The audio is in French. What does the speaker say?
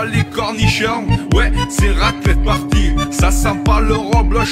pas les cornichons. Ouais, c'est raclette partie Ça sent pas le reblochon